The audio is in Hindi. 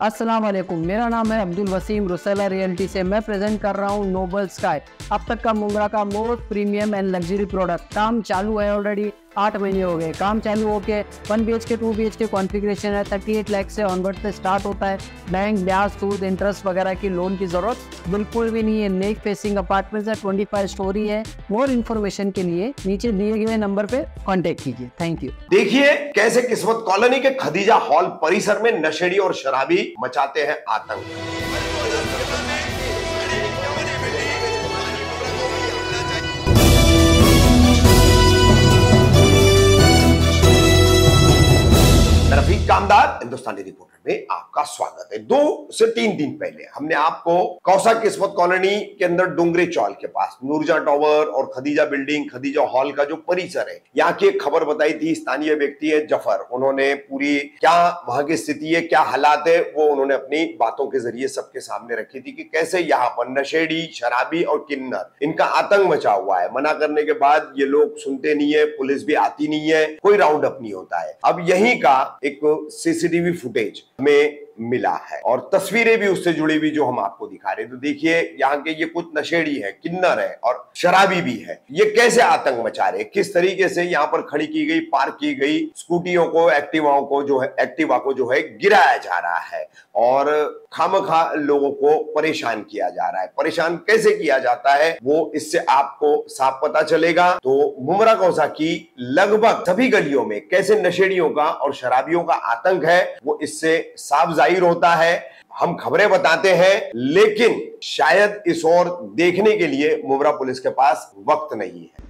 अस्सलाम वालेकुम मेरा नाम है अब्दुल वसीम रुसेला रियल्टी से मैं प्रेजेंट कर रहा हूँ नोबल स्काई अब तक का मुंगरा का most premium and luxury product काम चालू है ऑलरेडी आठ महीने हो गए। काम चालू होके one B H K two B H K configuration है। थर्टी एट लैख से ऑनवर्ड से स्टार्ट होता है। बैंक ब्याज, सूद इंटरेस्ट वगैरह की लोन की ज़रूरत बिल्कुल भी नहीं है। नेक फेसिंग अपार्टमेंट है। ट्वेंटी फाइव स्टोरी है। मोर इन्फॉर्मेशन के लिए नीचे दिए गए नंबर पे कॉन्टेक्ट कीजिए। थैंक यू देखिए, कैसे किस्मत कॉलोनी के खदीजा हॉल परिसर में नशेड़ी और शराबी मचाते हैं आतंक। रफीक कामदार हिंदुस्तानी रिपोर्टर में आपका स्वागत है। दो से तीन दिन पहले हमने आपको कौसा किस्मत कॉलोनी के अंदर डोंगरे चौल के पास नूरजा टॉवर और खदीजा बिल्डिंग, खदीजा हॉल का जो परिसर है, यहाँ की एक खबर बताई थी स्थानीय व्यक्ति है ज़फ़र। उन्होंने पूरी क्या वहाँ की स्थिति है, क्या हालात है, वो उन्होंने अपनी बातों के ज़रिए सबके सामने रखी थी कि कैसे यहाँ पर नशेड़ी, शराबी और किन्नर, इनका आतंक मचा हुआ है। मना करने के बाद ये लोग सुनते नहीं है, पुलिस भी आती नहीं है, कोई राउंड अप नहीं होता है। अब यही का एक सीसीटीवी फुटेज में मिला है। और तस्वीरें भी उससे जुड़ी हुई जो हम आपको दिखा रहे हैं। तो देखिए, यहाँ के ये कुछ नशेड़ी है, किन्नर है और शराबी भी है। ये कैसे आतंक मचा रहे किस तरीके से यहाँ पर खड़ी की गई पार्क की गई स्कूटियों को, एक्टिवाओं को जो है, एक्टिवा को जो है, गिराया जा रहा है और खामखा लोगों को परेशान किया जा रहा है। परेशान कैसे किया जाता है, वो इससे आपको साफ़ पता चलेगा। तो मुमरा कौसा की लगभग सभी गलियों में कैसे नशेड़ियों का और शराबियों का आतंक है, वो इससे साफ़ ज़ाहिर होता है, हम खबरें बताते हैं, लेकिन शायद इस ओर देखने के लिए मुबरा पुलिस के पास वक्त नहीं है।